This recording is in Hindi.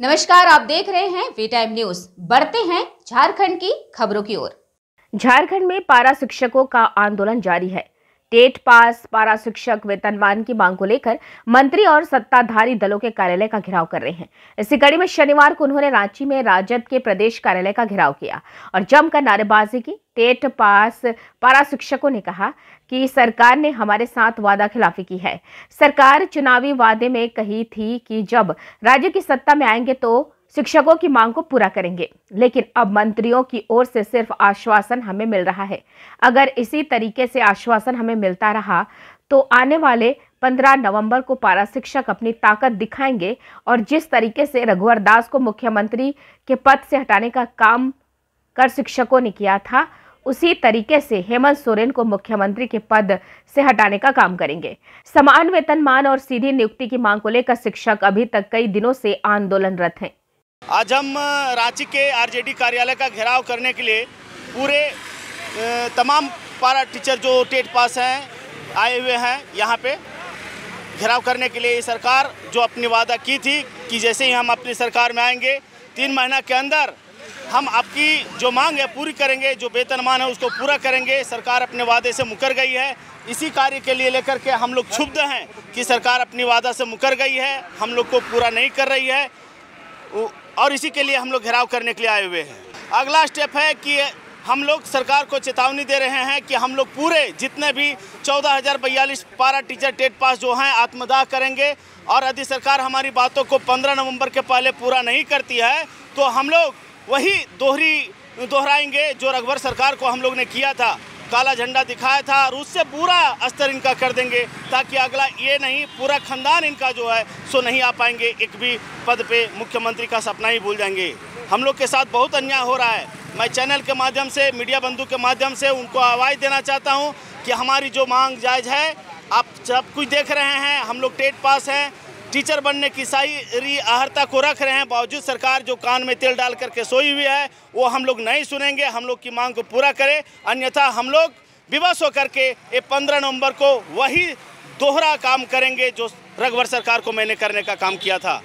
नमस्कार, आप देख रहे हैं वी टाइम न्यूज़ बढ़ते हैं झारखंड की खबरों की ओर। झारखंड में पारा शिक्षकों का आंदोलन जारी है। टेट पास, पारा शिक्षक वेतनमान की मांग को लेकर मंत्री और सत्ताधारी दलों के कार्यालय का घेराव कर रहे हैं। इसी कड़ी में शनिवार को उन्होंने रांची में राजद के प्रदेश कार्यालय का घेराव किया और जमकर नारेबाजी की। टेट पास, पारा शिक्षकों ने कहा कि सरकार ने हमारे साथ वादा खिलाफी की है। सरकार चुनावी वादे में कही थी कि जब राज्य की सत्ता में आएँगे तो शिक्षकों की मांग को पूरा करेंगे। लेकिन अब मंत्रियों की ओर से सिर्फ़ आश्वासन हमें मिल रहा है। अगर इसी तरीके से आश्वासन हमें मिलता रहा तो आने वाले 15 नवंबर को पारा शिक्षक अपनी ताकत दिखाएँगे और जिस तरीके से रघुवर दास को मुख्यमंत्री के पद से हटाने का काम कर शिक्षकों ने किया था, उसी तरीके से हेमंत सोरेन को मुख्यमंत्री के पद से हटाने का काम करेंगे। समान वेतनमान और सीधी नियुक्ति की मांग को लेकर शिक्षक अभी तक कई दिनों से आंदोलनरत हैं। आज हम रांची के आरजेडी कार्यालय का घेराव करने के लिए पूरे तमाम पारा टीचर जो टेट पास हैं, आए हुए हैं, यहाँ पे घेराव करने के लिए सरकार जो अपनी वादा की थी कि जैसे ही हम अपनी सरकार में आएँगे, तीन महीना के अंदर हम आपकी जो मांग है पूरी करेंगे, जो वेतनमान है उसको पूरा करेंगे। सरकार अपने वादे से मुकर गई है। इसी कार्य के लिए लेकर के हम लोग क्षुब्ध हैं कि सरकार अपनी वादा से मुकर गई है। हम लोग को पूरा नहीं कर रही है। और इसी के लिए हम लोग घेराव करने के लिए आए हुए हैं। अगला स्टेप है कि हम लोग सरकार को चेतावनी दे रहे हैं कि हम लोग पूरे जितने भी चौदह हज़ार बयालीस पारा टीचर टेट पास जो हैं, आत्मदाह करेंगे और यदि सरकार हमारी बातों को 15 नवंबर के पहले पूरा नहीं करती है तो हम लोग वही दोहरी, दोहराएँगे जो रघुवर सरकार को हम लोग ने किया था। काला झंडा दिखाया था और उससे पूरा अस्तर इनका कर देंगे ताकि अगला ये नहीं, पूरा खानदान इनका जो है, सो नहीं आ पाएँगे। एक भी पद पे मुख्यमंत्री का सपना ही भूल जाएँगे। हम लोग के साथ बहुत अन्याय हो रहा है। मैं चैनल के माध्यम से, मीडिया बंधु के माध्यम से उनको आवाज़ देना चाहता हूँ कि हमारी जो मांग जायज़ है, आप सब कुछ देख रहे हैं, हम लोग टेट पास हैं टीचर बनने की सारी आहरता को रख रहे हैं। बावजूद सरकार जो कान में तेल डाल करके सोई हुई है, वो हम लोग नहीं सुनेंगे। हम लोग की मांग को पूरा करें। अन्यथा हम लोग विवश होकर के ये पंद्रह नवंबर को वही दोहरा काम करेंगे जो रघुवर सरकार को मैंने करने का काम किया था।